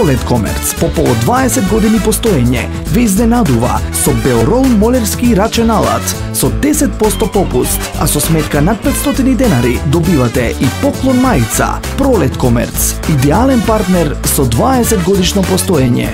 Пролет Комерц, по полу 20 години постоење, ве изненадува со Белрол молерски рачен алат, со 10% попуст, а со сметка над 500 денари добивате и поклон мајца. Пролет Комерц, идеален партнер со 20 годишно постоење.